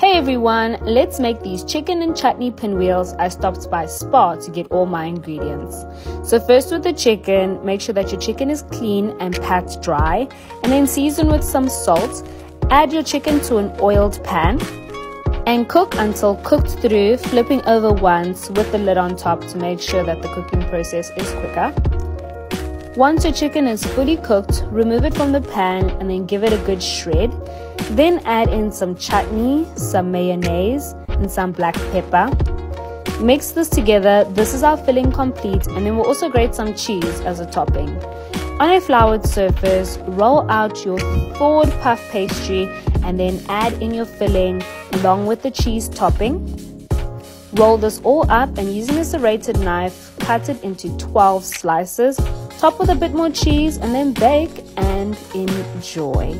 Hey everyone, let's make these chicken and chutney pinwheels. I stopped by Spar to get all my ingredients. So first with the chicken, make sure that your chicken is clean and pat dry and then season with some salt. Add your chicken to an oiled pan and cook until cooked through, flipping over once with the lid on top to make sure that the cooking process is quicker. Once your chicken is fully cooked, remove it from the pan and then give it a good shred. Then add in some chutney, some mayonnaise, and some black pepper. Mix this together. This is our filling complete, and then we'll also grate some cheese as a topping. On a floured surface, roll out your thawed puff pastry and then add in your filling along with the cheese topping. Roll this all up and using a serrated knife, cut it into 12 slices top with a bit more cheese and then bake and enjoy.